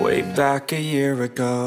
Way back a year ago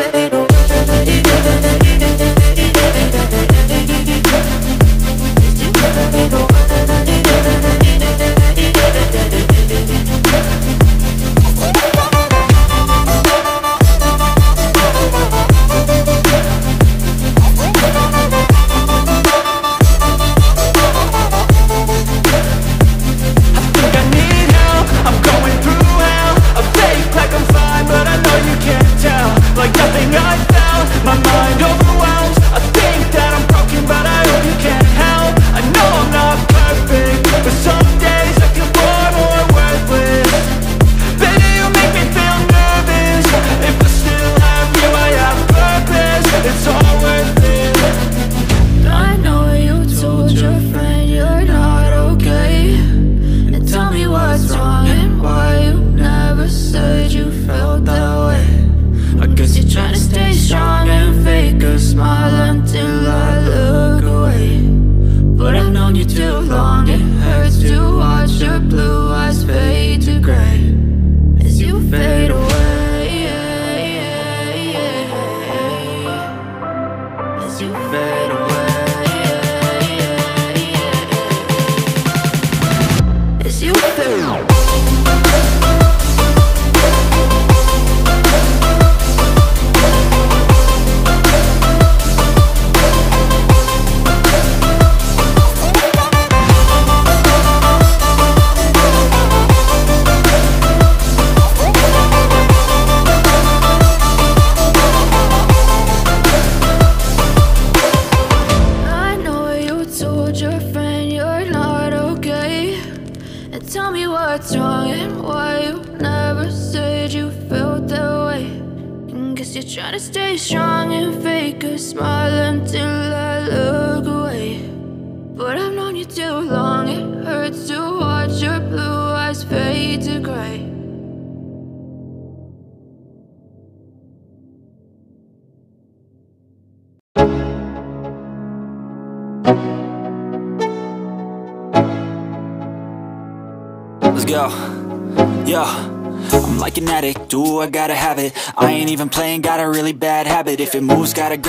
pero I tell me what's wrong and why you never said you felt that way. And guess you're trying to stay strong and fake a smile until I look away. Go. Yo. I'm like an addict, do I gotta have it I ain't even playing, got a really bad habit If it moves, gotta grab